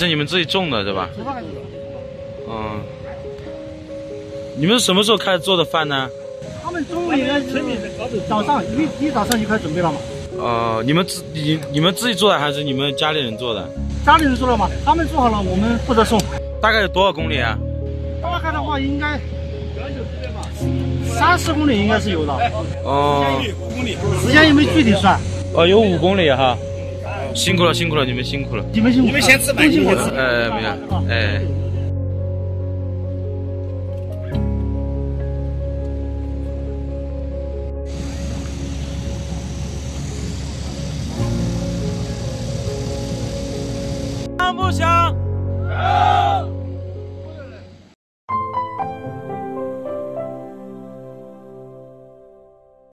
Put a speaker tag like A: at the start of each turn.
A: 是你们自己种的对吧？嗯。你们什么时候开始做的饭呢？
B: 他们中午应该是早上一一早上就开始准备了嘛。
A: 呃，你们自你你们自己做的还是你们家里人做的？
B: 家里人做的嘛，他们做好了，我们负责送。
A: 大概有多少公里啊？
B: 大概的话应该三四公里应该是有的。
A: 哦。
B: 五公里。时间有没有具体算。
A: 哦，有五公里哈。辛苦了，辛苦了，你们辛苦了。
B: 你们辛苦。
C: 你们先吃饭，
B: 辛苦
C: 了。
A: 哎，没有，哎。香不想？